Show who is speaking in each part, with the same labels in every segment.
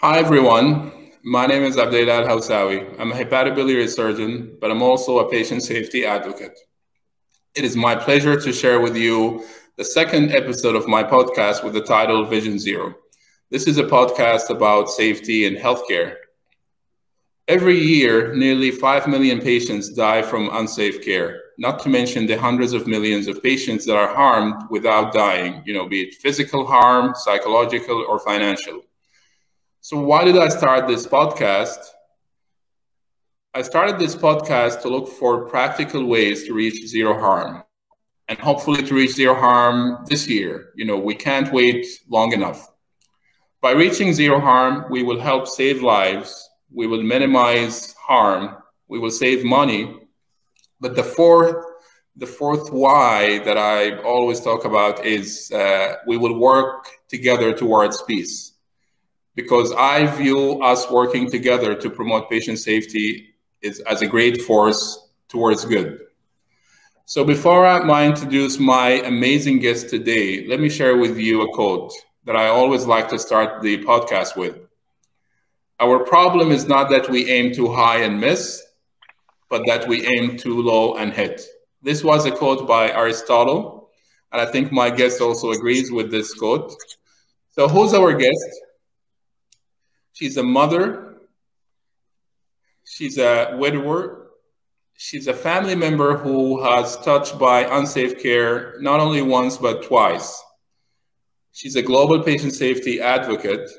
Speaker 1: Hi, everyone. My name is Abdulelah Alhawsawi. I'm a hepatobiliary surgeon, but I'm also a patient safety advocate. It is my pleasure to share with you the second episode of my podcast with the title Vision Zero. This is a podcast about safety in healthcare. Every year, nearly 5 million patients die from unsafe care, not to mention the hundreds of millions of patients that are harmed without dying, you know, be it physical harm, psychological, or financial. So, why did I start this podcast? I started this podcast to look for practical ways to reach zero harm and hopefully to reach zero harm this year. You know, we can't wait long enough. By reaching zero harm, we will help save lives, we will minimize harm, we will save money. But the fourth, the fourth why that I always talk about is uh, we will work together towards peace because I view us working together to promote patient safety is, as a great force towards good. So before I introduce my amazing guest today, let me share with you a quote that I always like to start the podcast with. Our problem is not that we aim too high and miss, but that we aim too low and hit. This was a quote by Aristotle, and I think my guest also agrees with this quote. So who's our guest? She's a mother. She's a widower. She's a family member who has touched by unsafe care not only once, but twice. She's a global patient safety advocate.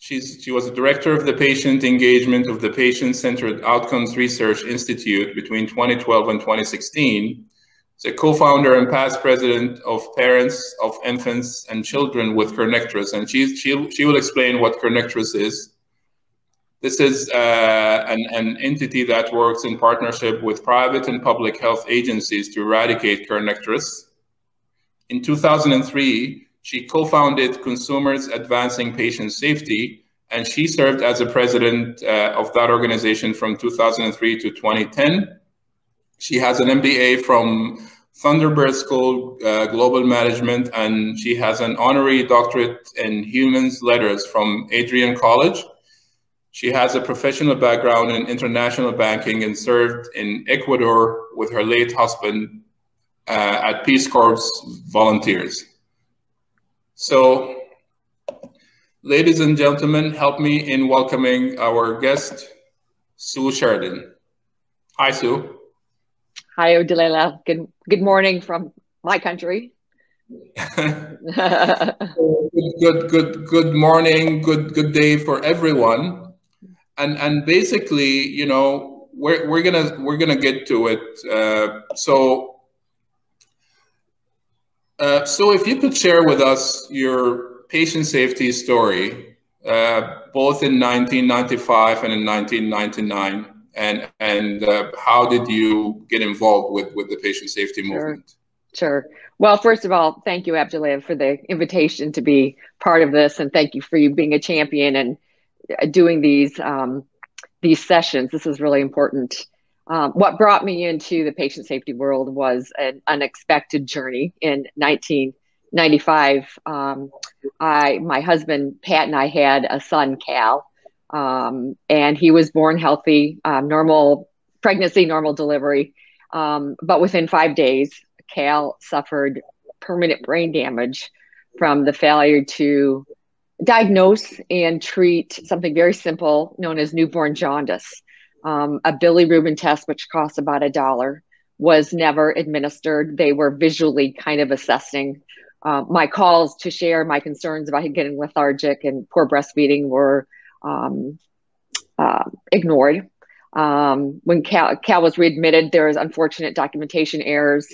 Speaker 1: She's, she was a director of the patient engagement of the Patient Centered Outcomes Research Institute between 2012 and 2016. She's a co-founder and past president of Parents of Infants and Children with Kernicterus, and she, she, she will explain what kernicterus is. This is uh, an, an entity that works in partnership with private and public health agencies to eradicate kernicterus. In 2003, she co-founded Consumers Advancing Patient Safety, and she served as a president uh, of that organization from 2003 to 2010. She has an MBA from Thunderbird School uh, Global Management, and she has an honorary doctorate in Humane Letters from Adrian College. She has a professional background in international banking and served in Ecuador with her late husband uh, at Peace Corps Volunteers. So, ladies and gentlemen, help me in welcoming our guest, Sue Sheridan. Hi, Sue.
Speaker 2: Hi, Odilela. Good good morning from my country.
Speaker 1: good, good, good morning, good, good day for everyone. And and basically, you know, we're we're gonna we're gonna get to it. Uh, so, uh, so if you could share with us your patient safety story, uh, both in 1995 and in 1999 and and uh, how did you get involved with with the patient safety movement?
Speaker 2: Sure. Well, first of all, thank you, Abdullah, for the invitation to be part of this, and thank you for you being a champion and uh, doing these um, these sessions. This is really important. Um, what brought me into the patient safety world was an unexpected journey in 1995. Um, I, my husband Pat, and I had a son, Cal, um, and he was born healthy, um, normal pregnancy, normal delivery. Um, but within five days, Cal suffered permanent brain damage from the failure to diagnose and treat something very simple known as newborn jaundice. Um, a bilirubin test, which costs about a dollar, was never administered. They were visually kind of assessing. Uh, my calls to share my concerns about him getting lethargic and poor breastfeeding were um, uh, ignored. Um, when Cal, Cal, was readmitted, there was unfortunate documentation errors.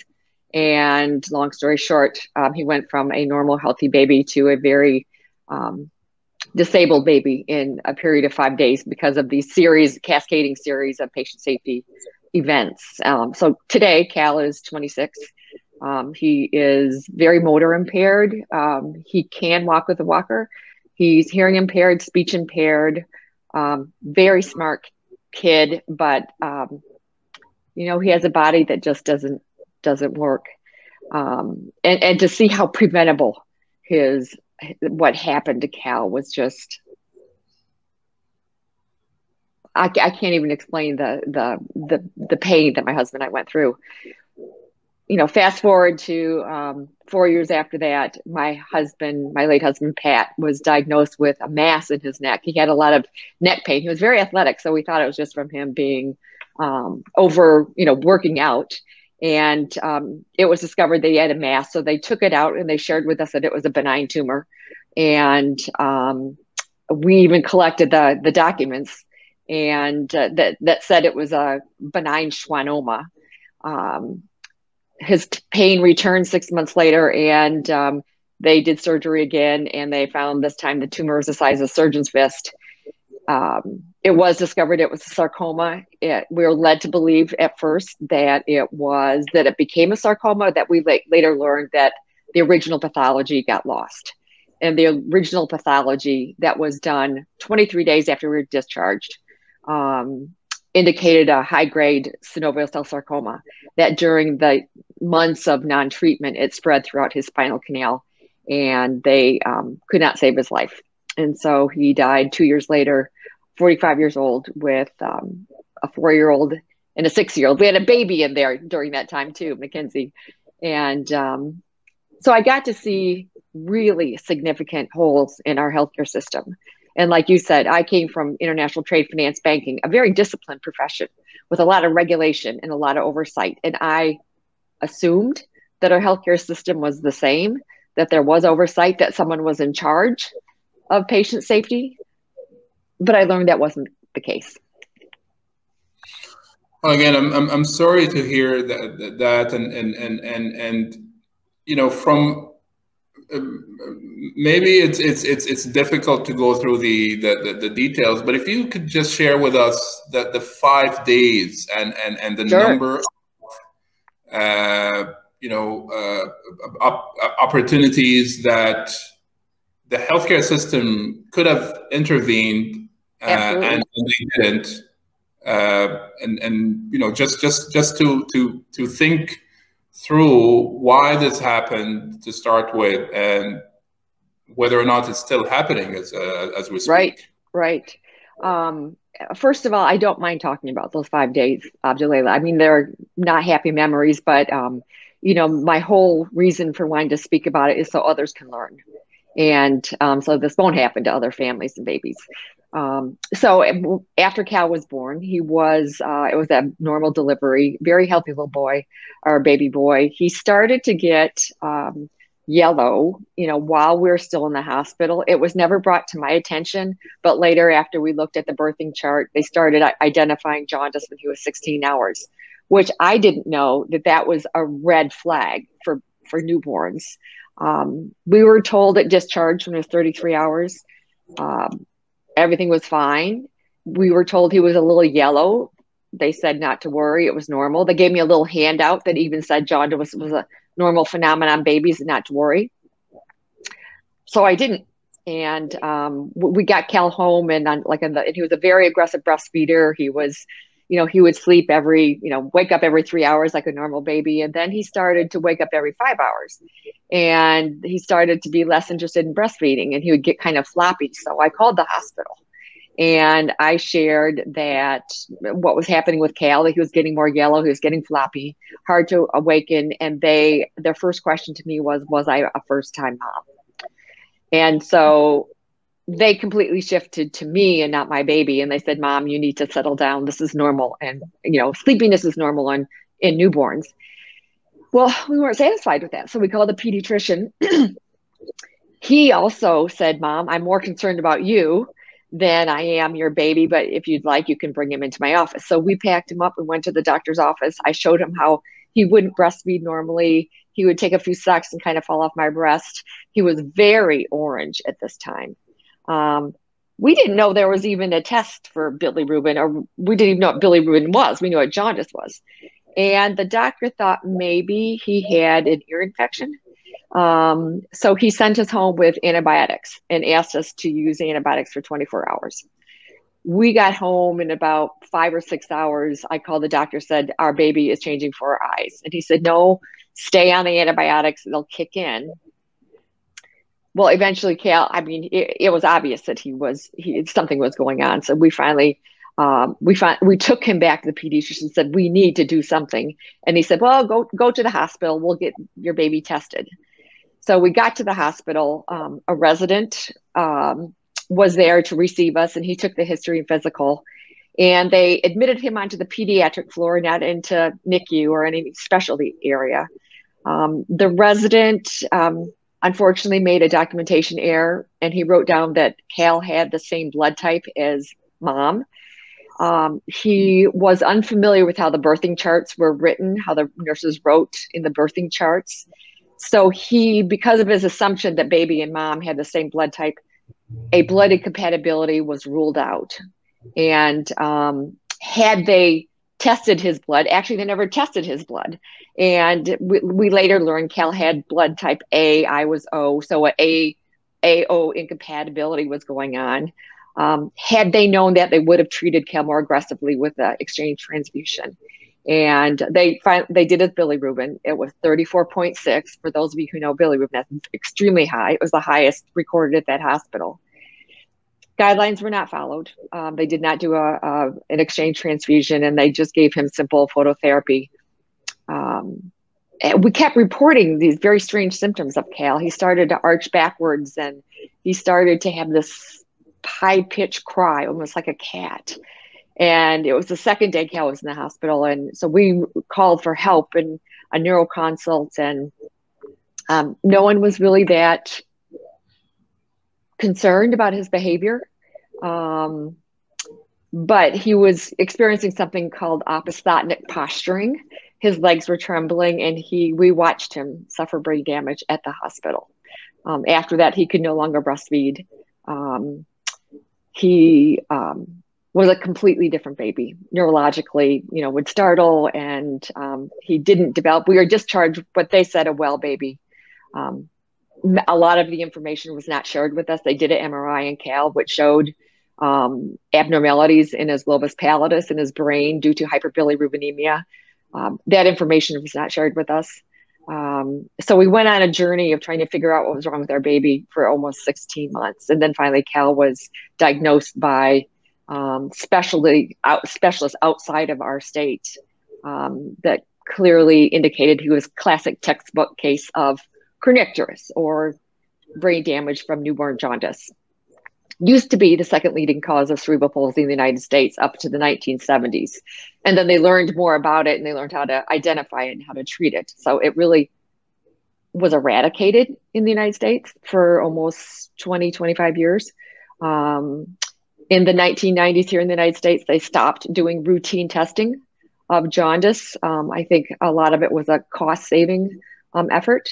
Speaker 2: And long story short, um, he went from a normal, healthy baby to a very um, disabled baby in a period of five days because of these series, cascading series of patient safety events. Um, so today, Cal is 26. Um, he is very motor impaired. Um, he can walk with a walker. He's hearing impaired, speech impaired, um, very smart kid, but um, you know he has a body that just doesn't doesn't work. Um, and and to see how preventable his what happened to Cal was just I, I can't even explain the, the the the pain that my husband and I went through. You know, fast forward to um, four years after that, my husband, my late husband Pat, was diagnosed with a mass in his neck. He had a lot of neck pain. He was very athletic, so we thought it was just from him being um, over, you know, working out. And um, it was discovered that he had a mass, so they took it out and they shared with us that it was a benign tumor. And um, we even collected the the documents and uh, that that said it was a benign schwannoma. Um, his pain returned six months later, and um, they did surgery again, and they found this time the tumor was the size of a surgeon's fist. Um, it was discovered it was a sarcoma. It, we were led to believe at first that it was that it became a sarcoma. That we la- later learned that the original pathology got lost and the original pathology that was done 23 days after we were discharged um, indicated a high grade synovial cell sarcoma that during the months of non treatment, it spread throughout his spinal canal and they um, could not save his life. And so he died two years later, 45 years old, with um, a four year old and a six year old. We had a baby in there during that time too, Mackenzie. And um, so I got to see really significant holes in our healthcare system. And like you said, I came from international trade finance banking, a very disciplined profession with a lot of regulation and a lot of oversight. And I assumed that our healthcare system was the same, that there was oversight, that someone was in charge of patient safety. But I learned that wasn't the case.
Speaker 1: Well, again, I'm, I'm, I'm sorry to hear that, that and, and, and, and, and, you know, from um, maybe it's it's it's it's difficult to go through the, the the, the details but if you could just share with us the the five days and and and the sure. number of, you know uh, op opportunities that the healthcare system could have intervened uh, and, and, they didn't uh, and and you know just just just to to to think through why this happened to start with and whether or not it's still happening as uh, as we speak.
Speaker 2: Right, right. Um, first of all, I don't mind talking about those five days, Abdulelah. I mean, they're not happy memories, but um, you know, my whole reason for wanting to speak about it is so others can learn, and um, so this won't happen to other families and babies. Um, so after Cal was born, he was uh, it was a normal delivery, very healthy little boy, or baby boy. He started to get um, yellow, you know, while we are still in the hospital. It was never brought to my attention, but later, after we looked at the birthing chart, they started identifying jaundice when he was 16 hours, which I didn't know that that was a red flag for for newborns. Um, we were told at discharge when it was 33 hours. Um, everything was fine. We were told he was a little yellow. They said not to worry, it was normal. They gave me a little handout that even said jaundice was, was a normal phenomenon, babies, and not to worry. So I didn't. And um, we got Cal home, and on, like, the, and he was a very aggressive breastfeeder. He was you know, he would sleep every, you know, wake up every three hours like a normal baby. And then he started to wake up every five hours. And he started to be less interested in breastfeeding and he would get kind of floppy. So I called the hospital and I shared that what was happening with Cal, that he was getting more yellow, he was getting floppy, hard to awaken. And they, their first question to me was, Was I a first time mom? And so they completely shifted to me and not my baby. And they said mom you need to settle down. This is normal. And you know sleepiness is normal on in newborns. Well we weren't satisfied with that. So we called the pediatrician. He also said mom i'm more concerned about you than i am your baby but if you'd like you can bring him into my office so we packed him up and went to the doctor's office i showed him how he wouldn't breastfeed normally he would take a few sucks and kind of fall off my breast he was very orange at this time um, we didn't know there was even a test for bilirubin, or we didn't even know what bilirubin was. We knew what jaundice was. And the doctor thought maybe he had an ear infection. Um, so he sent us home with antibiotics and asked us to use antibiotics for 24 hours. We got home in about five or six hours. I called the doctor, said, Our baby is changing for our eyes. And he said, No, stay on the antibiotics, they'll kick in well, eventually, Cal. I mean, it, it, was obvious that he was he something was going on. So we finally um, we find, we took him back to the pediatrician and said we need to do something and he said well go go to the hospital we'll get your baby tested so we got to the hospital. Um, a resident um, was there to receive us and he took the history and physical. And they admitted him onto the pediatric floor not into nicu or any specialty area. Um, the resident um, unfortunately made a documentation error and he wrote down that cal had the same blood type as mom. Um, he was unfamiliar with how the birthing charts were written, how the nurses wrote in the birthing charts. So he, because of his assumption that baby and mom had the same blood type, a blood incompatibility was ruled out. And um, had they tested his blood, actually, they never tested his blood. And we, we later learned Cal had blood type A, I was O. So a AO incompatibility was going on. Um, had they known that, they would have treated Cal more aggressively with the exchange transfusion. And they find, they did bilirubin It was 34.6. For those of you who know bilirubin, that's extremely high. It was the highest recorded at that hospital. Guidelines were not followed. Um, they did not do a, a, an exchange transfusion, and they just gave him simple phototherapy. Um, we kept reporting these very strange symptoms of Cal. He started to arch backwards, and he started to have this high pitched cry, almost like a cat. And it was the second day Cal was in the hospital. And so we called for help and a neuro consult. And um, no one was really that concerned about his behavior. Um, but he was experiencing something called opisthotonic posturing. His legs were trembling, and he we watched him suffer brain damage at the hospital. Um, after that, he could no longer breastfeed. Um, he um, was a completely different baby neurologically you know would startle and um, he didn't develop we were discharged what they said a well baby. Um, a lot of the information was not shared with us. They did an mri in cal which showed um, abnormalities in his globus pallidus in his brain due to hyperbilirubinemia. Um, that information was not shared with us. Um, so we went on a journey of trying to figure out what was wrong with our baby for almost 16 months. And then finally, Cal was diagnosed by um, specialty out, specialists outside of our state um, that clearly indicated he was classic textbook case of kernicterus or brain damage from newborn jaundice. Used to be the second leading cause of cerebral palsy in the United States up to the 1970s. And then they learned more about it and they learned how to identify it and how to treat it. So it really was eradicated in the United States for almost 20, 25 years. Um, in the 1990s here in the United States, they stopped doing routine testing of jaundice. Um, I think a lot of it was a cost saving um, effort.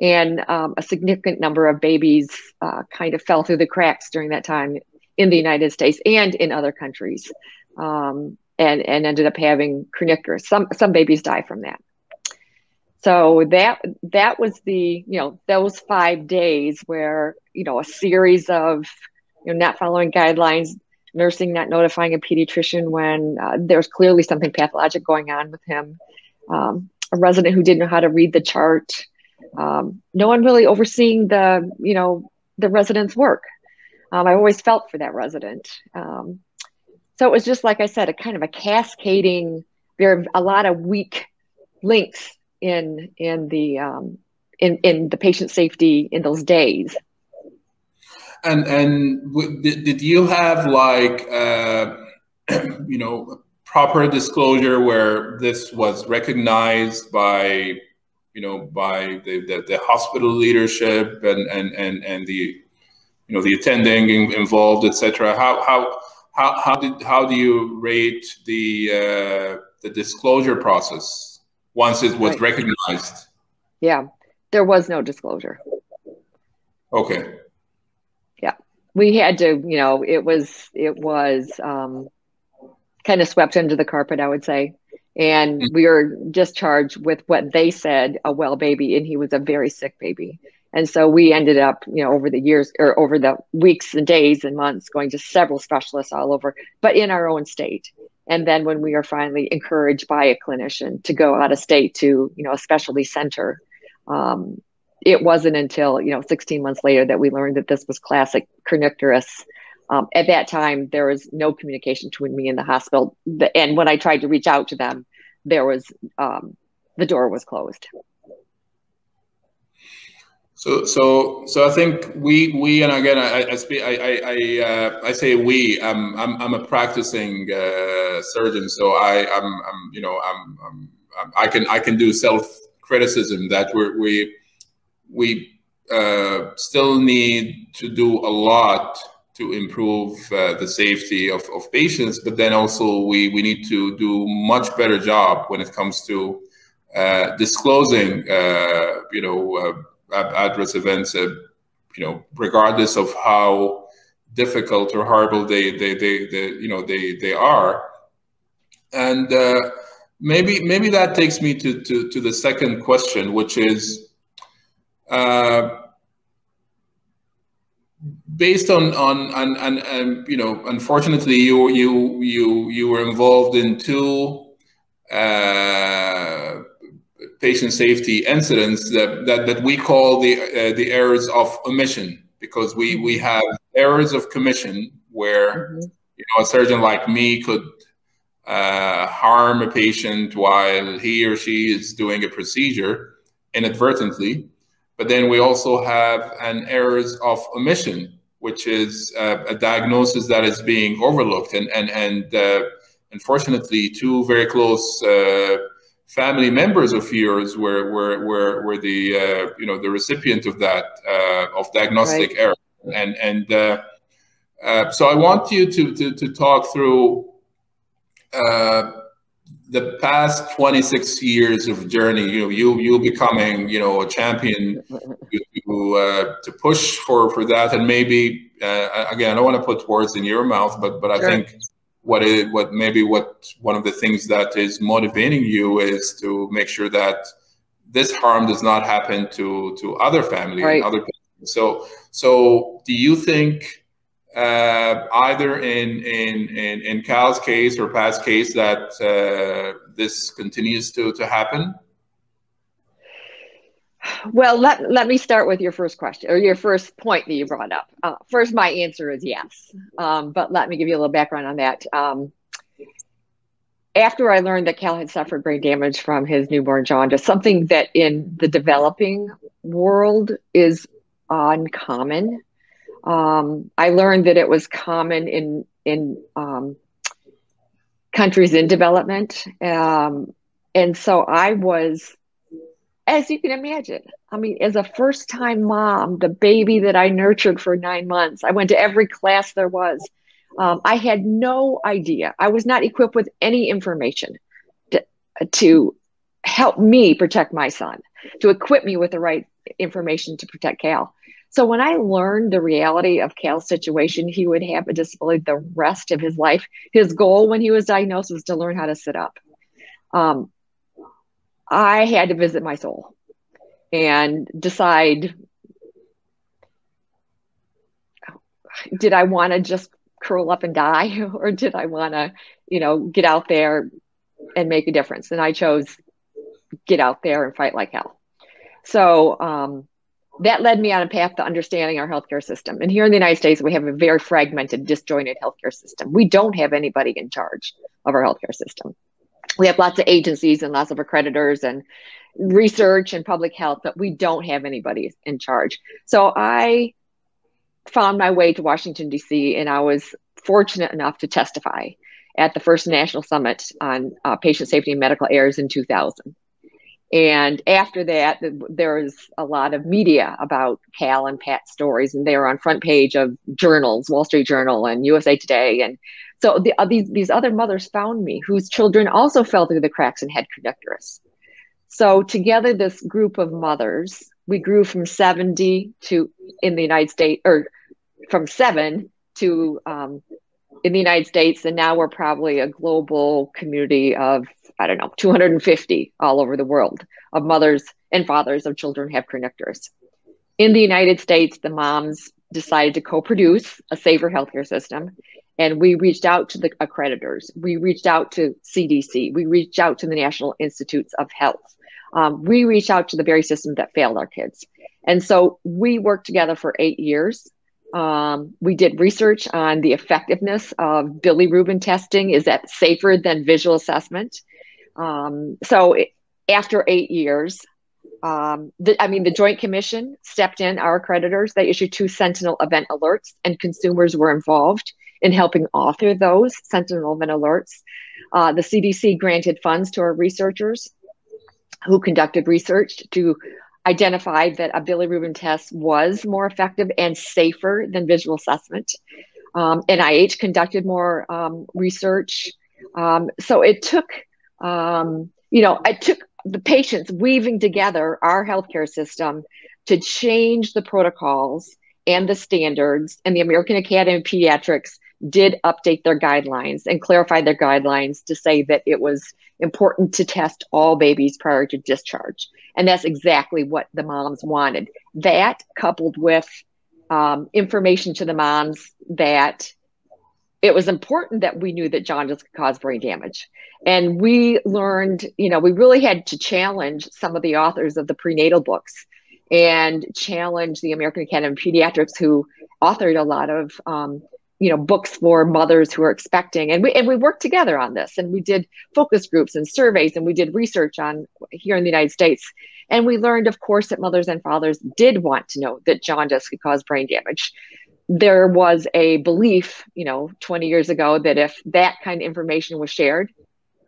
Speaker 2: And um, a significant number of babies uh, kind of fell through the cracks during that time in the United States and in other countries um, and, and ended up having kernicterus. Some, some babies die from that. So that that was the you know those five days where you know a series of you know not following guidelines, nursing not notifying a pediatrician when uh, there's clearly something pathologic going on with him, um, a resident who didn't know how to read the chart, um, no one really overseeing the you know the resident's work. Um, I always felt for that resident. Um, so it was just like I said, a kind of a cascading. There are a lot of weak links in in the um, in in the patient safety in those days.
Speaker 1: And and did, did you have like uh, you know proper disclosure where this was recognized by you know by the, the, the hospital leadership and and and and the you know the attending involved etc how how how how did how do you rate the uh, the disclosure process once it was right. recognized?
Speaker 2: Yeah, there was no disclosure.
Speaker 1: Okay.
Speaker 2: We had to. You know, it was it was um, kind of swept under the carpet, I would say. And mm-hmm. we were discharged with what they said a well baby, and he was a very sick baby. And so we ended up, you know, over the years or over the weeks and days and months going to several specialists all over, but in our own state. And then when we are finally encouraged by a clinician to go out of state to, you know, a specialty center, um, it wasn't until, you know, 16 months later that we learned that this was classic kernicterus Um, at that time, there was no communication between me and the hospital. And when I tried to reach out to them, there was um, the door was closed.
Speaker 1: So, so, so I think we, we, and again, I, I speak, I, I, uh, I say we. I'm, I'm, I'm a practicing uh, surgeon, so I, I'm, I'm, you know, I'm, I'm, I can, I can do self criticism that we're, we, we uh, still need to do a lot to improve uh, the safety of, of patients, but then also we, we need to do much better job when it comes to uh, disclosing, uh, you know, uh, adverse events, uh, you know, regardless of how difficult or horrible they, they, they, they you know, they, they are. And maybe, maybe that takes me to, to, to the second question, which is, based on on and and, and you know unfortunately you you you you were involved in two uh, patient safety incidents that, that, that we call the, uh, the errors of omission because we, we mm-hmm. have errors of commission where mm -hmm. you know a surgeon like me could uh, harm a patient while he or she is doing a procedure inadvertently. But then we also have an errors of omission, which is uh, a diagnosis that is being overlooked. And, and, and uh, unfortunately, two very close uh, family members of yours were were were, were the uh, you know the recipient of that uh, of diagnostic right. error and and uh, uh so I want you to to, to talk through uh, the past 26 years of journey you know you you becoming you know a champion to uh, to push for for that and maybe again I don't want to put words in your mouth but but I sure. think what is what maybe what one of the things that is motivating you is to make sure that this harm does not happen to to other family right. and other people. So so do you think uh, either in, in in in Cal's case or past case that uh, this continues to to happen?
Speaker 2: Well, let, let me start with your first question or your first point that you brought up. Uh, first, my answer is yes, um, but let me give you a little background on that. Um, after I learned that Cal had suffered brain damage from his newborn jaundice, something that in the developing world is uncommon. Um, I learned that it was common in in um, countries in development, um, and so I was as you can imagine. I mean, as a first time mom, the baby that I nurtured for nine months, I went to every class there was. Um, I had no idea. I was not equipped with any information to, to help me protect my son, to equip me with the right information to protect Cal. So when I learned the reality of Cal's situation, he would have a disability the rest of his life. His goal when he was diagnosed was to learn how to sit up. Um, I had to visit my soul and decide did I want to just curl up and die or did I want to, you know, get out there and make a difference? And I chose get out there and fight like hell. So um, that led me on a path to understanding our healthcare system. And here in the United States, we have a very fragmented, disjointed healthcare system. We don't have anybody in charge of our healthcare system we have lots of agencies and lots of accreditors and research and public health, but we don't have anybody in charge. So I found my way to Washington, D.C., and I was fortunate enough to testify at the first national summit on uh, patient safety and medical errors in 2000. And after that, there was a lot of media about Cal and Pat stories, and they were on front page of journals, Wall Street Journal and USA Today. And so the, uh, these, these other mothers found me whose children also fell through the cracks and had kernicterus. So together, this group of mothers, we grew from 70 to in the United States, or from seven to um, in the United States, and now we're probably a global community of I don't know 250 all over the world of mothers and fathers of children have kernicterus. In the United States, the moms decided to co-produce a safer healthcare system, and we reached out to the accreditors. We reached out to CDC. We reached out to the National Institutes of Health. Um, we reached out to the very system that failed our kids. And so we worked together for eight years Um, we did research on the effectiveness of bilirubin testing. Is that safer than visual assessment? Um, so it, after eight years, um, the, I mean, the Joint Commission stepped in, our creditors, they issued two Sentinel event alerts, and consumers were involved in helping author those Sentinel event alerts. Uh, the CDC granted funds to our researchers who conducted research to identify that a bilirubin test was more effective and safer than visual assessment. Um, NIH conducted more um, research. Um, so it took, um, you know, it took the patients weaving together our healthcare system to change the protocols and the standards. And the American Academy of Pediatrics did update their guidelines and clarify their guidelines to say that it was important to test all babies prior to discharge. And that's exactly what the moms wanted. That coupled with um, information to the moms that it was important that we knew that jaundice could cause brain damage. And we learned, you know, we really had to challenge some of the authors of the prenatal books and challenge the American Academy of Pediatrics, who authored a lot of um, you know books for mothers who are expecting. And we and we worked together on this and we did focus groups and surveys and we did research on here in the United States. And we learned of course that mothers and fathers did want to know that jaundice could cause brain damage. There was a belief you know 20 years ago that if that kind of information was shared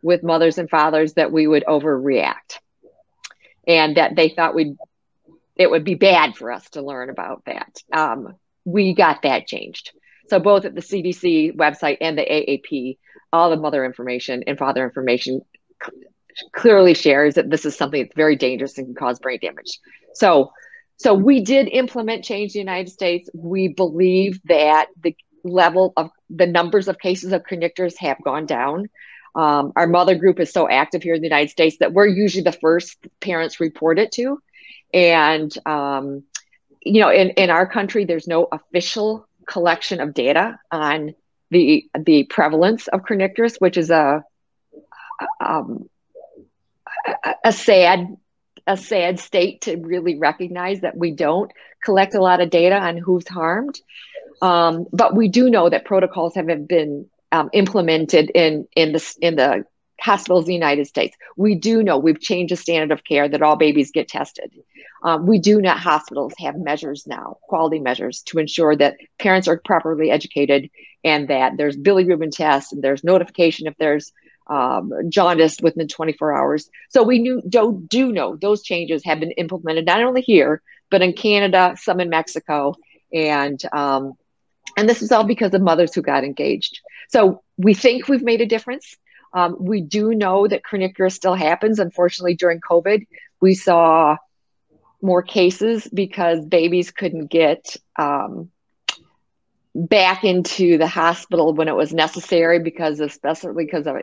Speaker 2: with mothers and fathers that we would overreact. And that they thought we'd it would be bad for us to learn about that. Um, we got that changed so both at the CDC website and the AAP, all the mother information and father information clearly shares that this is something that's very dangerous and can cause brain damage. So, so we did implement change in the United States. We believe that the level of the numbers of cases of kernicterus have gone down. Um, our mother group is so active here in the United States that we're usually the first parents report it to. And, um, you know, in, in our country, there's no official collection of data on the the prevalence of kernicterus, which is a um, a sad a sad state to really recognize that we don't collect a lot of data on who's harmed. Um, but we do know that protocols have been um, implemented in in the in the hospitals in the United States. We do know we've changed the standard of care that all babies get tested. Um, we do know hospitals have measures now, quality measures, to ensure that parents are properly educated and that there's bilirubin tests and there's notification if there's um, jaundice within 24 hours. So we knew, do, do know those changes have been implemented not only here, but in Canada, some in Mexico, and um, and this is all because of mothers who got engaged. So we think we've made a difference. Um, we do know that kernicterus still happens. Unfortunately, during COVID, we saw more cases because babies couldn't get um, back into the hospital when it was necessary because especially because of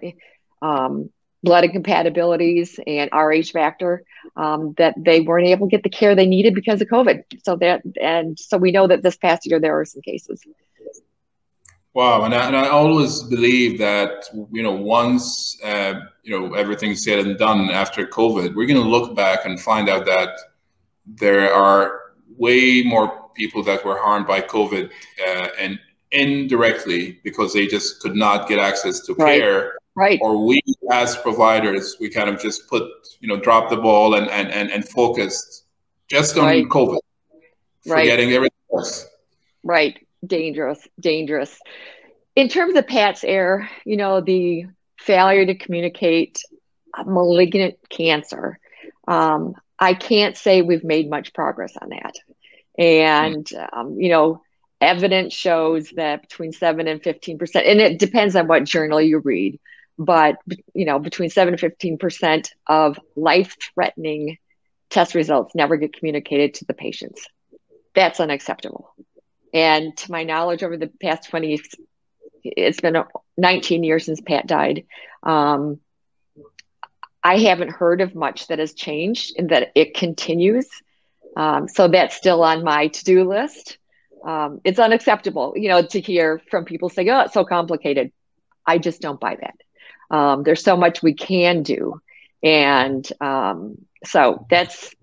Speaker 2: um, blood incompatibilities and Rh factor um, that they weren't able to get the care they needed because of COVID. So that and so we know that this past year there were some cases.
Speaker 1: Wow, and I, and I always believe that you know once uh, you know everything's said and done after COVID, we're going to look back and find out that there are way more people that were harmed by COVID uh, and indirectly because they just could not get access to
Speaker 2: right.
Speaker 1: care.
Speaker 2: Right.
Speaker 1: Or we as providers, we kind of just put you know drop the ball and and and, and focused just on right. COVID, forgetting right. everything else.
Speaker 2: Right dangerous, dangerous. In terms of Pat's error, you know, the failure to communicate malignant cancer, um, I can't say we've made much progress on that. And, um, you know, evidence shows that between 7 and 15%, and it depends on what journal you read, but, you know, between 7 and 15% of life threatening test results never get communicated to the patients. That's unacceptable. And to my knowledge, over the past 20, it's been 19 years since Pat died. Um, I haven't heard of much that has changed and that it continues. Um, so that's still on my to do list. Um, it's unacceptable, you know, to hear from people saying, oh, it's so complicated. I just don't buy that. Um, there's so much we can do. And um, so that's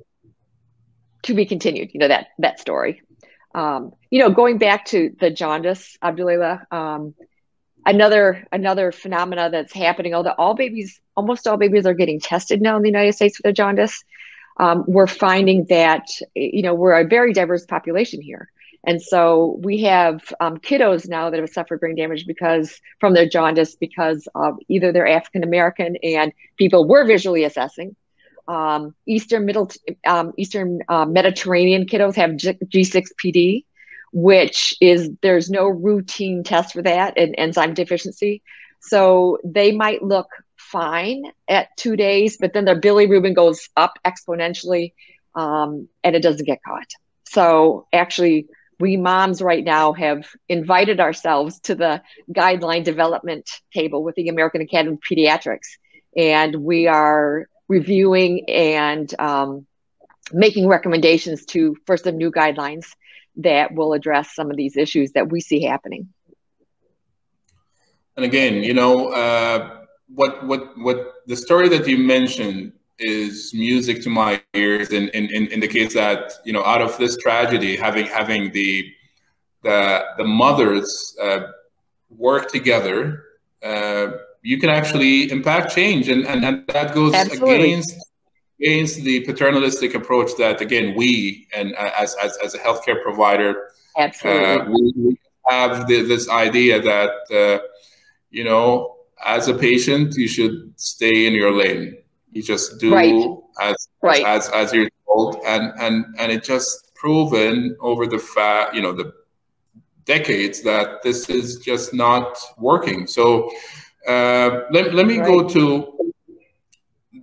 Speaker 2: to be continued, you know, that, that story. Um, you know, going back to the jaundice, Abdulelah, um, another another phenomena that's happening. Although all babies, almost all babies, are getting tested now in the United States for their jaundice. Um, we're finding that you know we're a very diverse population here, and so we have um, kiddos now that have suffered brain damage because from their jaundice because of either they're African American and people were visually assessing. Um, Eastern Middle um, Eastern uh, Mediterranean kiddos have G- G6PD, which is there's no routine test for that and enzyme deficiency. So they might look fine at two days, but then their bilirubin goes up exponentially um, and it doesn't get caught. So actually, we moms right now have invited ourselves to the guideline development table with the American Academy of Pediatrics, and we are reviewing and um, making recommendations to for some new guidelines that will address some of these issues that we see happening.
Speaker 1: And again, you know, uh, what what what the story that you mentioned is music to my ears in, in, in indicates that you know out of this tragedy having having the the the mothers uh, work together uh, you can actually impact change and and, and that goes Absolutely. against against the paternalistic approach that again we and uh, as as, as a healthcare provider
Speaker 2: Absolutely.
Speaker 1: Uh, we, we, have the, this idea that uh, you know as a patient you should stay in your lane you just do
Speaker 2: right.
Speaker 1: as,
Speaker 2: right.
Speaker 1: as as you're told, and and and it just proven over the fa- you know the decades that this is just not working. So uh, let let me right. go to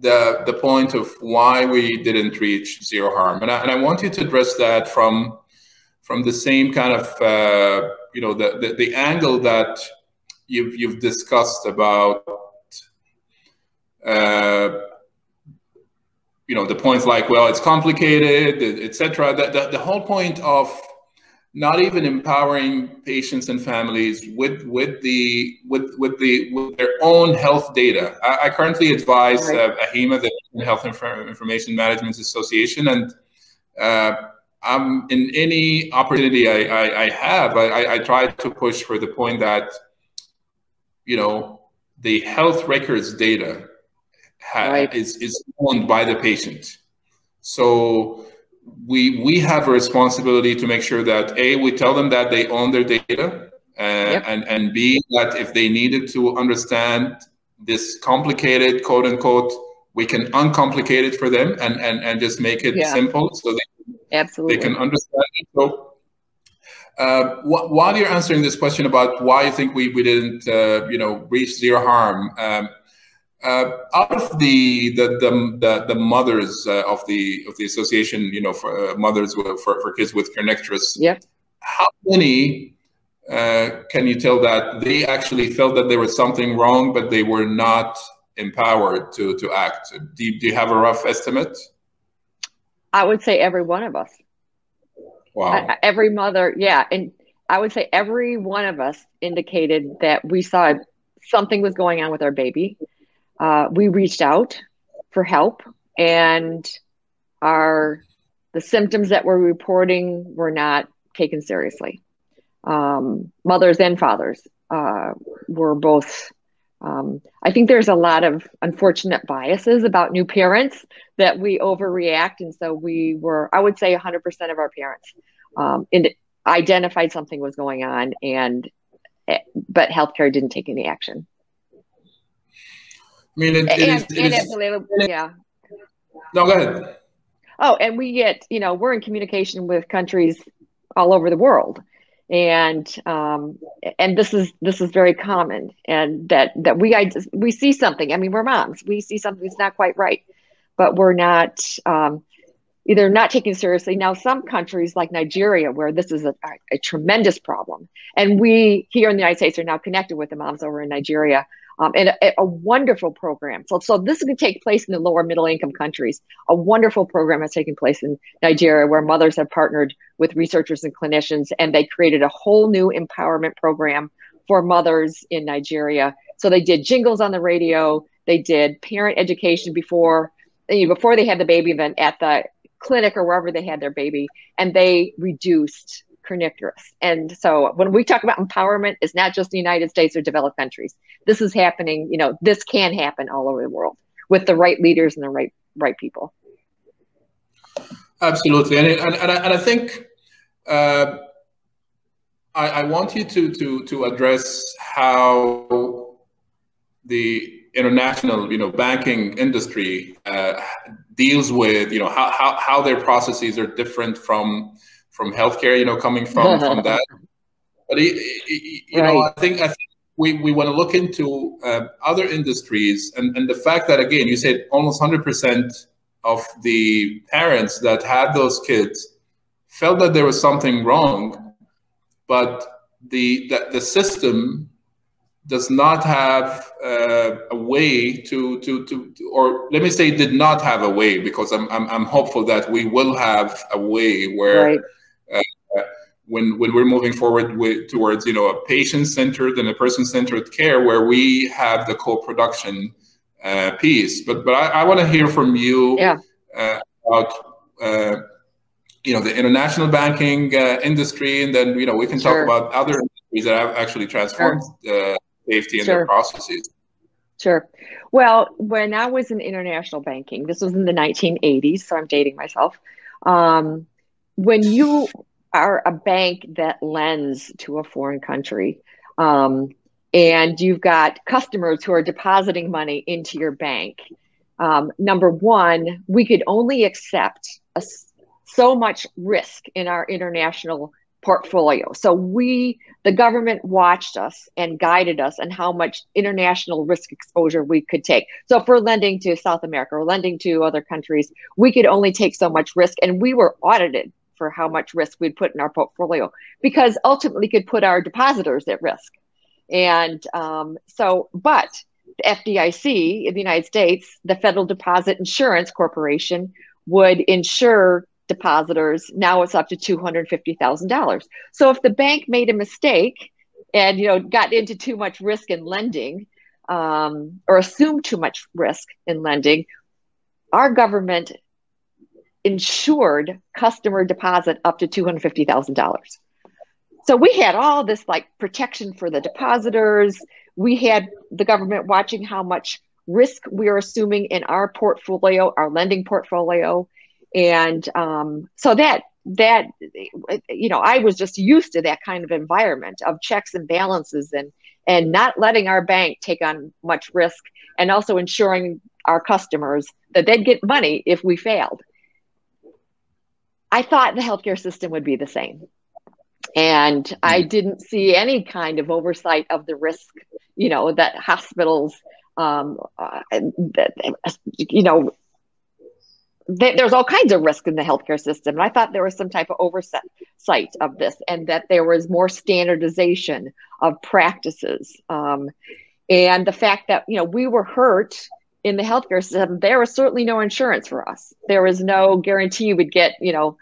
Speaker 1: the the point of why we didn't reach zero harm, and I, and I want you to address that from from the same kind of uh, you know the, the the angle that you've you've discussed about uh, you know the points like well it's complicated etc the, the, the whole point of not even empowering patients and families with with the with with the with their own health data. I, I currently advise right. uh, AHIMA, the Health Inf Information Management Association, and uh, I'm in any opportunity I, I, I have, I, I try to push for the point that you know the health records data right. is, is owned by the patient. So we we have a responsibility to make sure that a we tell them that they own their data, uh, yep. and and b that if they needed to understand this complicated quote unquote, we can uncomplicate it for them and and and just make it yeah. simple so they
Speaker 2: absolutely
Speaker 1: they can understand it. So. Uh, wh while you're answering this question about why you think we, we didn't, uh, you know, reach zero harm, um, uh, out of the the the, the, the mothers uh, of the of the association, you know, for uh, mothers for, for kids with kernicterus,
Speaker 2: yeah.
Speaker 1: how many uh, can you tell that they actually felt that there was something wrong, but they were not empowered to to act? Do you, do you have a rough estimate?
Speaker 2: I would say every one of us.
Speaker 1: Wow.
Speaker 2: every mother, yeah, and I would say every one of us indicated that we saw something was going on with our baby uh, we reached out for help and our the symptoms that we're reporting were not taken seriously. Um, mothers and fathers uh, were both um, i think there's a lot of unfortunate biases about new parents that we overreact. And so we were i would say 100% of our parents um, identified something was going on and eh, but healthcare didn't take any action
Speaker 1: I mean, it, it and, is, it
Speaker 2: and is, yeah.
Speaker 1: No, go ahead.
Speaker 2: Oh, and we get, you know, we're in communication with countries all over the world, and um, and this is this is very common, and that that we I, we see something. I mean, we're moms. We see something that's not quite right, but we're not um, either not taking seriously. Now, some countries like Nigeria, where this is a, a tremendous problem, and we here in the United States are now connected with the moms over in Nigeria um, and a, a, wonderful program. So, so this to take place in the lower middle income countries. A wonderful program has taken place in Nigeria where mothers have partnered with researchers and clinicians, and they created a whole new empowerment program for mothers in Nigeria. So they did jingles on the radio. They did parent education before you know, before they had the baby, then at the clinic or wherever they had their baby, and they reduced kernicterus. And so when we talk about empowerment, it's not just the United States or developed countries. This is happening, you know, this can happen all over the world with the right leaders and the right right people.
Speaker 1: Absolutely. And, and, and, I, and I think uh, I, I want you to, to, to address how the international, you know, banking industry uh, deals with, you know, how, how, how their processes are different from from healthcare, you know, coming from from that. But you right. know, I think I think we, we want to look into uh, other industries and, and the fact that again, you said almost hundred percent of the parents that had those kids felt that there was something wrong, but the the, the system does not have uh, a way to, to, to, or let me say did not have a way because I'm, I'm, I'm hopeful that we will have a way where right. Uh, when, when we're moving forward with, towards, you know, a patient-centered and a person-centered care where we have the co-production uh, piece. But, but I, I want to hear from you
Speaker 2: yeah.
Speaker 1: Uh, about, uh, you know, the international banking uh, industry, and then, you know, we can sure. talk about other industries that have actually transformed sure safety and sure. their processes?
Speaker 2: Sure. Well, when I was in international banking, this was in the 1980s, so I'm dating myself. Um, when you are a bank that lends to a foreign country, um, and you've got customers who are depositing money into your bank, um, number one, we could only accept a, so much risk in our international portfolio. So we, the government watched us and guided us on how much international risk exposure we could take. So if we're lending to South America or lending to other countries, we could only take so much risk and we were audited for how much risk we'd put in our portfolio because ultimately could put our depositors at risk. And um, so, but the FDIC in the United States, the Federal Deposit Insurance Corporation, would insure depositors. Now it's up to $250,000. So if the bank made a mistake and you know got into too much risk in lending um, or assumed too much risk in lending, our government insured customer deposit up to $250,000. So we had all this like protection for the depositors. We had the government watching how much risk we are assuming in our portfolio, our lending portfolio and um, so that that you know i was just used to that kind of environment of checks and balances and and not letting our bank take on much risk and also ensuring our customers that they'd get money if we failed i thought the healthcare system would be the same and i mm. didn't see any kind of oversight of the risk you know that hospitals um, uh, that, you know th- there's all kinds of risk in the healthcare system. And I thought there was some type of oversight of this and that there was more standardization of practices. Um, and the fact that, you know, we were hurt in the healthcare system, there was certainly no insurance for us. There was no guarantee you would get, you know,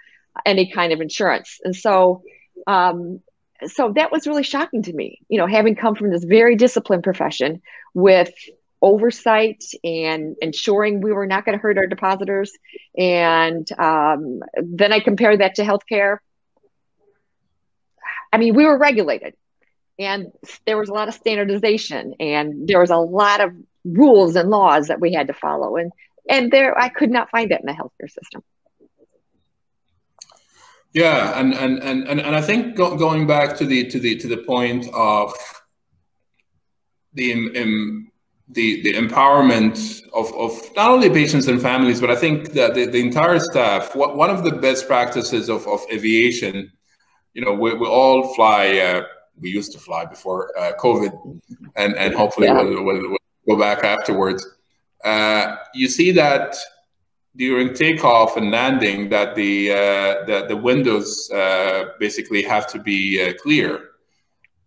Speaker 2: any kind of insurance. And so, um, so that was really shocking to me, you know, having come from this very disciplined profession with oversight and ensuring we were not going to hurt our depositors. And um, then I compare that to healthcare. I mean, we were regulated and there was a lot of standardization and there was a lot of rules and laws that we had to follow. And, and there, I could not find that in the healthcare system.
Speaker 1: Yeah, and and and and, and I think go, going back to the to the to the point of the um, the, the empowerment of, of not only patients and families, but I think that the, the entire staff, what, one of the best practices of, of aviation, you know, we, we all fly, uh, we used to fly before uh, COVID, and, and hopefully yeah. we'll, we'll, we'll, go back afterwards. Uh, you see that during takeoff and landing that the, uh, the, the windows uh, basically have to be uh, clear.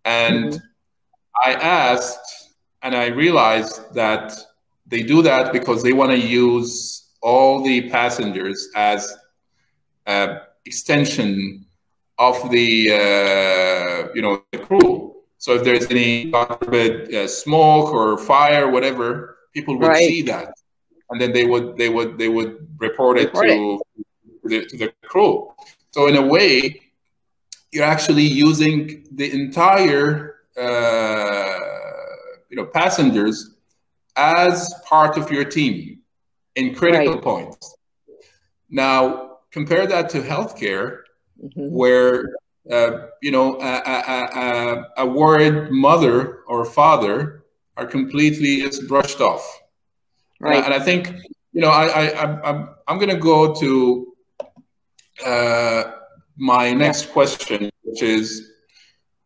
Speaker 1: And mm -hmm. I asked and I realized that they do that because they want to use all the passengers as an extension of the uh, you know the crew. So if there's any uh, smoke or fire, whatever, people would right. see that, and then they would they would they would report it to, it. The, to the crew. So in a way, you're actually using the entire uh, you know passengers as part of your team in critical right. points. Now compare that to healthcare, mm-hmm. where uh, you know a, a, a, a, worried mother or father are completely just brushed off. Right. And, and I think you know I, I I'm I'm going to go to uh, my next question, which is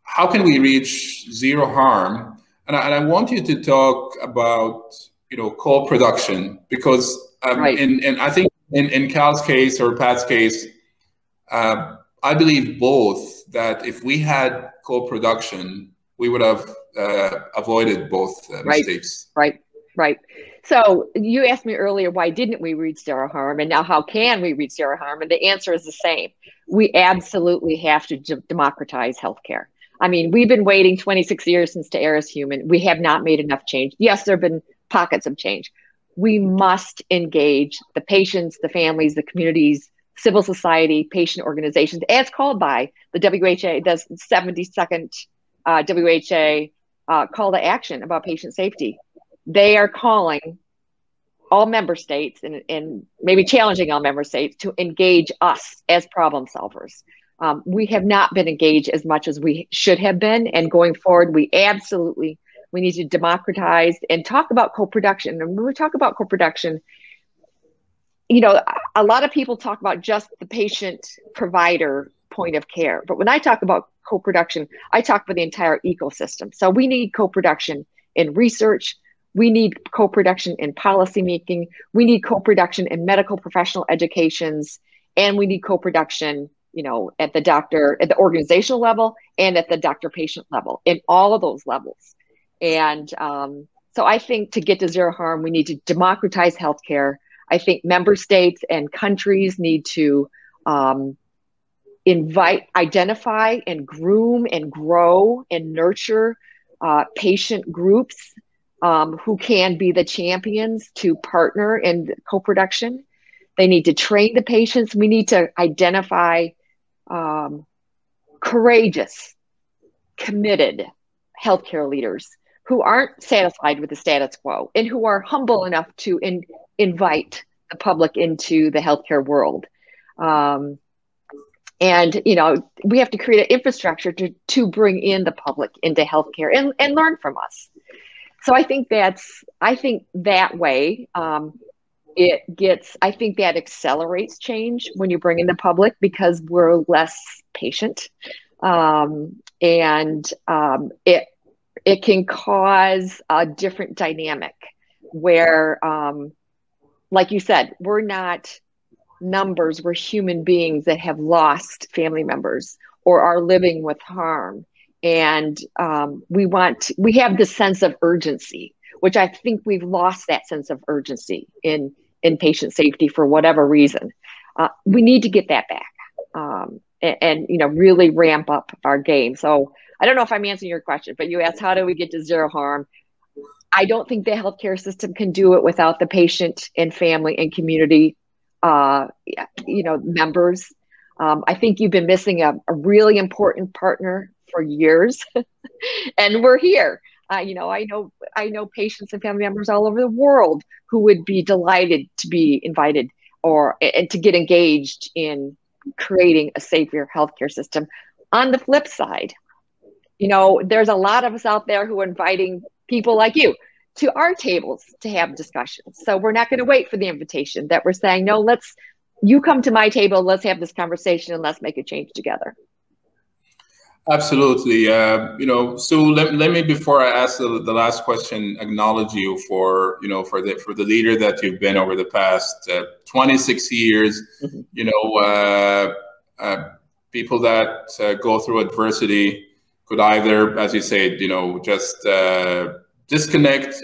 Speaker 1: how can we reach zero harm? And I, and I want you to talk about, you know, co-production because um, right. in, and I think in, in Cal's case or Pat's case, uh, I believe both that if we had co-production, we would have uh, avoided both uh,
Speaker 2: right.
Speaker 1: mistakes.
Speaker 2: Right, right. So you asked me earlier, why didn't we zero harm? And now how can we reach zero harm? And the answer is the same. We absolutely have to d- democratize healthcare. I mean, we've been waiting 26 years since to err is human. We have not made enough change. Yes, there have been pockets of change. We must engage the patients, the families, the communities, civil society, patient organizations, as called by the WHA, the 72nd uh, WHA uh, call to action about patient safety they are calling all member states and, and maybe challenging all member states to engage us as problem solvers. Um, we have not been engaged as much as we should have been, and going forward, we absolutely we need to democratize and talk about co-production. And when we talk about co-production, you know, a lot of people talk about just the patient provider point of care, but when I talk about co-production, I talk about the entire ecosystem. So we need co-production in research, we need co-production in policymaking. We need co-production in medical professional educations, and we need co-production, you know, at the doctor, at the organizational level, and at the doctor-patient level, in all of those levels. And um, so, I think to get to zero harm, we need to democratize healthcare. I think member states and countries need to um, invite, identify, and groom, and grow, and nurture uh, patient groups um, who can be the champions to partner in co-production. They need to train the patients. We need to identify um, courageous, committed healthcare leaders who aren't satisfied with the status quo and who are humble enough to in, invite the public into the healthcare world. Um, and you know we have to create an infrastructure to, to bring in the public into healthcare and, and learn from us so I think that's I think that way um, it gets I think that accelerates change when you bring in the public because we're less patient um, and um, it it can cause a different dynamic where um, like you said we're not numbers we're human beings that have lost family members or are living with harm. And um, we want we have this sense of urgency which i think we've lost that sense of urgency in in patient safety for whatever reason. Uh, we need to get that back um, and, and, you know really ramp up our game. So i don't know if i'm answering your question but you asked how do we get to zero harm i don't think the healthcare system can do it without the patient and family and community uh, you know members um, i think you've been missing a, a really important partner for years, and we're here. Uh, you know, I know I know patients and family members all over the world who would be delighted to be invited or and to get engaged in creating a safer healthcare system. On the flip side, you know, there's a lot of us out there who are inviting people like you to our tables to have discussions. So we're not going to wait for the invitation. That we're saying, no, let's you come to my table, let's have this conversation and let's make a change together.
Speaker 1: Absolutely. Uh, you know, so let, let me before I ask the, the, last question, acknowledge you for you know for the for the leader that you've been over the past uh, 26 years. Mm-hmm. You know, uh, uh people that uh, go through adversity could either, as you said, you know, just uh, disconnect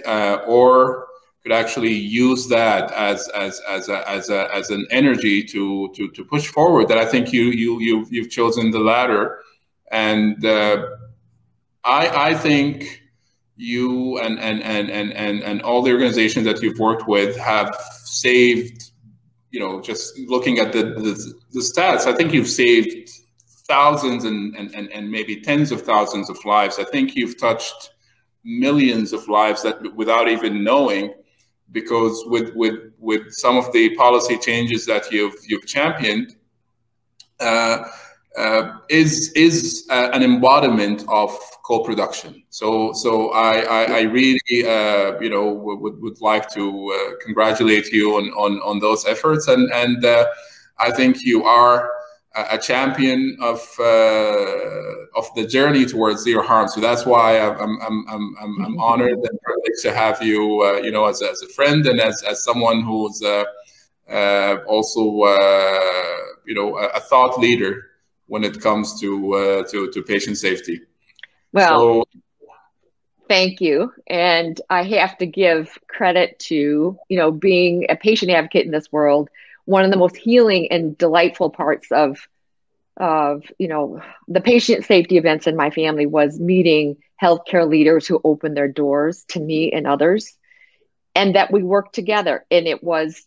Speaker 1: or could actually use that as as as a, as a, as an energy to to to push forward. That I think you you you you've chosen the latter and uh, I, I think you and, and, and, and, and, and all the organizations that you've worked with have saved, you know, just looking at the, the, the stats, I think you've saved thousands and, and, and maybe tens of thousands of lives. I think you've touched millions of lives that without even knowing, because with with with some of the policy changes that you've you've championed, uh, uh, is is uh, an embodiment of co-production. So so I I, I really uh, you know would would like to uh, congratulate you on on on those efforts and and uh, I think you are a champion of uh, of the journey towards zero harm. So that's why I'm I'm I'm I'm, I'm honored and privileged to have you, uh, you know, as, as a friend and as as someone who's uh, uh also uh, you know a, a, thought leader when it comes to uh, to to patient safety.
Speaker 2: Well. So, thank you and i have to give credit to you know being a patient advocate in this world one of the most healing and delightful parts of of you know the patient safety events in my family was meeting healthcare leaders who opened their doors to me and others and that we worked together and it was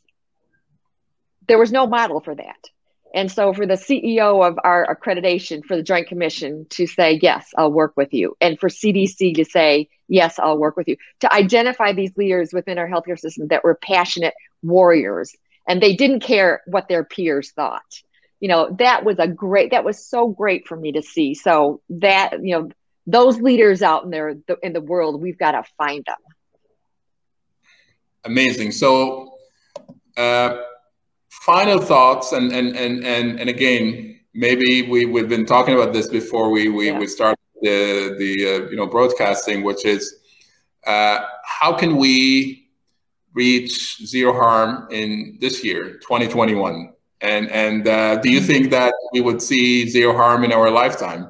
Speaker 2: there was no model for that. And so for the ceo of our accreditation for the joint commission to say yes i'll work with you and for cdc to say yes i'll work with you to identify these leaders within our healthcare system that were passionate warriors and they didn't care what their peers thought. You know that was a great that was so great for me to see. So that you know those leaders out in there in the world we've got to find them.
Speaker 1: Amazing. So uh, final thoughts and and and and, and again maybe we we've been talking about this before we we, yeah. we started the the uh, you know broadcasting which is uh, how can we reach zero harm in this year, 2021? And and uh, do you think that we would see zero harm in our lifetime?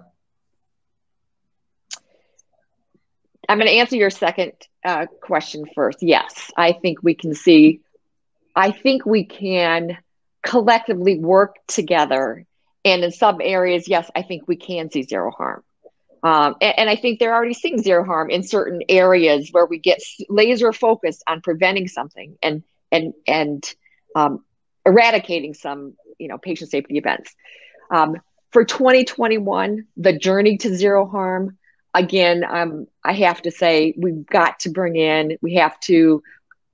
Speaker 2: I'm going to answer your second uh, question first. Yes, I think we can see. I think we can collectively work together, and in some areas, yes, I think we can see zero harm. Um, and, and, I think they're already seeing zero harm in certain areas where we get laser focused on preventing something and and and um, eradicating some you know patient safety events. Um, for 2021, the journey to zero harm. Again, um, I have to say we've got to bring in. We have to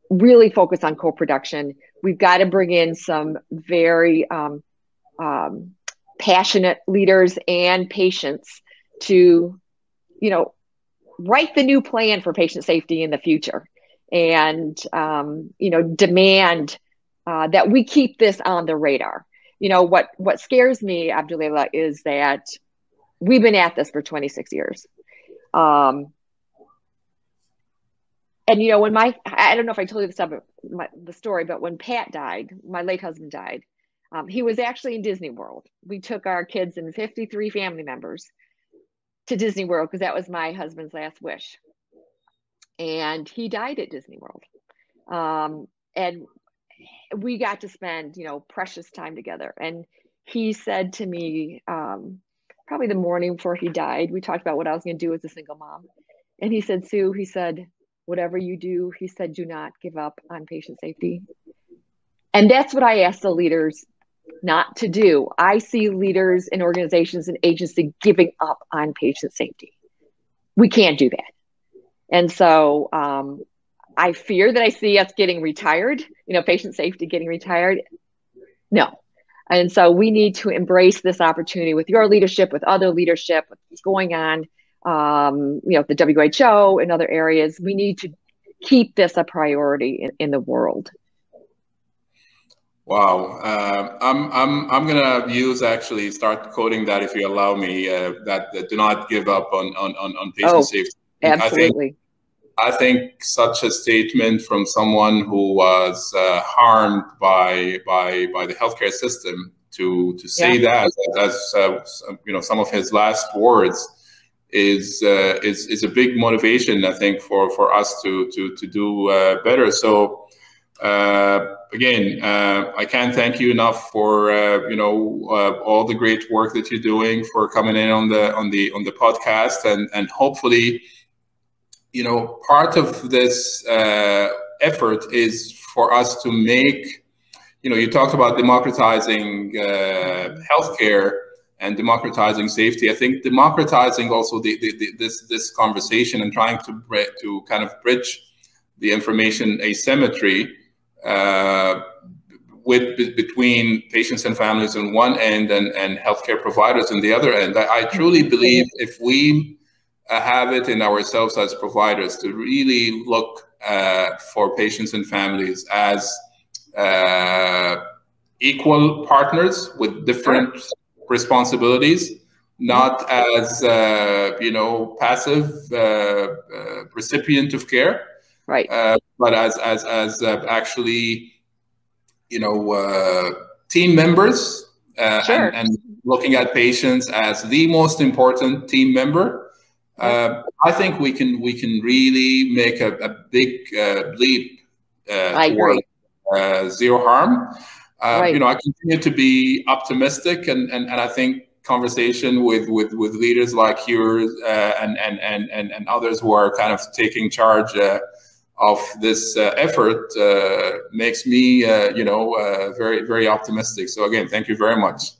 Speaker 2: really focus on co-production. We've got to bring in some very um, um, passionate leaders and patients to, you know, write the new plan for patient safety in the future and, um, you know, demand uh, that we keep this on the radar. You know, what, what scares me, Abdulelah, is that we've been at this for 26 years. Um, and you know when my i don't know if i told you my, the story but when pat died my late husband died um, he was actually in disney world we took our kids and 53 family members to Disney World because that was my husband's last wish. And he died at Disney World. Um, and we got to spend, you know, precious time together. And he said to me, um, probably the morning before he died, we talked about what I was going to do as a single mom. And he said, Sue, he said, whatever you do, he said, do not give up on patient safety. And that's what I asked the leaders not to do. I see leaders and organizations and agency giving up on patient safety. We can't do that. And so um, I fear that I see us getting retired, you know, patient safety getting retired. No. And so we need to embrace this opportunity with your leadership, with other leadership, what's going on, um, you know, the WHO and other areas. We need to keep this a priority in, in the world.
Speaker 1: Wow, uh, I'm I'm I'm gonna use actually start quoting that if you allow me. Uh, that, that, do not give up on on on, on patient oh, safety.
Speaker 2: Absolutely.
Speaker 1: I think, I think such a statement from someone who was uh, harmed by by by the healthcare system to to say yeah. that as uh, you know some of his last words is uh, is is a big motivation I think for for us to to to do uh, better. So again, uh, I can't thank you enough for uh, you know uh, all the great work that you're doing for coming in on the on the on the podcast and and hopefully, you know, part of this uh, effort is for us to make, you know, you talked about democratizing uh, healthcare and democratizing safety. I think democratizing also the, the, the, this this conversation and trying to to kind of bridge the information asymmetry uh, with between patients and families on one end and, and healthcare providers on the other end. I, I truly believe if we uh, have it in ourselves as providers to really look uh, for patients and families as uh, equal partners with different responsibilities, not as uh, you know passive uh, uh, recipient of care,
Speaker 2: right?
Speaker 1: But as as as actually you know team members sure. and, and looking at patients as the most important team member uh, I think we can we can really make a, a big uh, leap uh, toward uh, zero harm. Uh, right. You know, I continue to be optimistic, and, and, and I think conversation with with, with leaders like yours uh, and, and and and and others who are kind of taking charge of this uh, effort uh, makes me, uh, you know, very very optimistic. So again, thank you very much.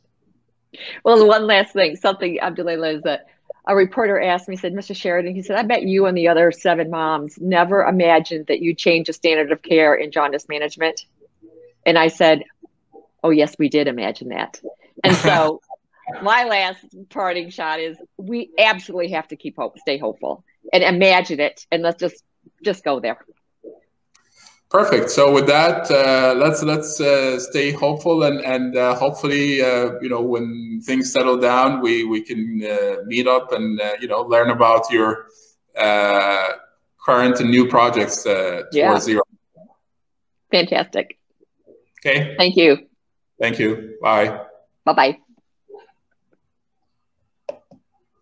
Speaker 2: Well, one last thing, something Abdullah is that a reporter asked me, said, Mr. Sheridan, he said, I bet you and the other seven moms never imagined that you'd change the standard of care in jaundice management. And I said, Oh, yes, we did imagine that. And so my last parting shot is we absolutely have to keep hope, stay hopeful and imagine it. And let's just just go there.
Speaker 1: Perfect. So with that, uh, let's let's uh, stay hopeful and and uh, hopefully uh, you know when things settle down, we we can uh, meet up and uh, you know learn about your current and new projects towards yeah. zero.
Speaker 2: Fantastic.
Speaker 1: Okay.
Speaker 2: Thank you.
Speaker 1: Thank you. Bye.
Speaker 2: Bye bye.